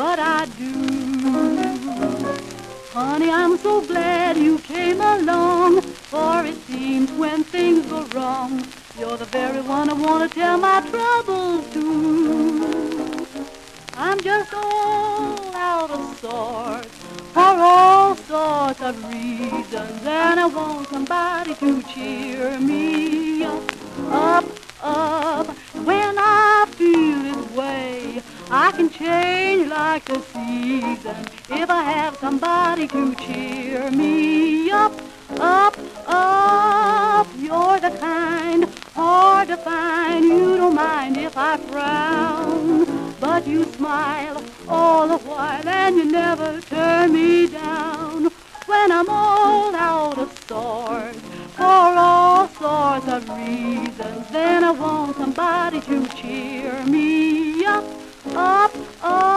but I do. Honey, I'm so glad you came along, seems when things go wrong, you're the very one I want to tell my troubles to. I'm just all out of sorts for all sorts of reasons, and I want somebody to cheer me up, up, up. When I feel this way, I can change like the seasons if I have somebody to cheer me up, up, up. You're the kind hard to find. You don't mind if I frown, but you smile all the while and you never turn me down. When I'm all out of sorts for all sorts of reasons, then I want somebody to cheer me up, up, up.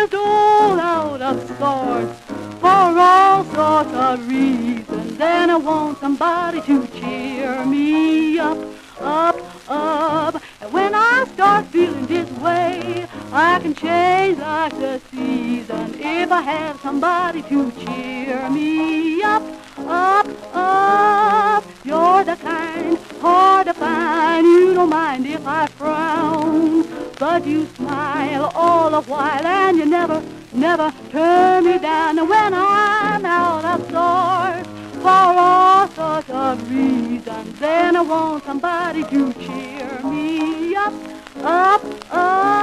Just all out of sorts for all sorts of reasons. And I want somebody to cheer me up, up, up. And when I start feeling this way, I can change like the season if I have somebody to cheer me up, up, up. The kind hard to find. You don't mind if I frown, but you smile all the while and you never, never turn me down. And when I'm out of sorts for all sorts of reasons, then I want somebody to cheer me up, up, up,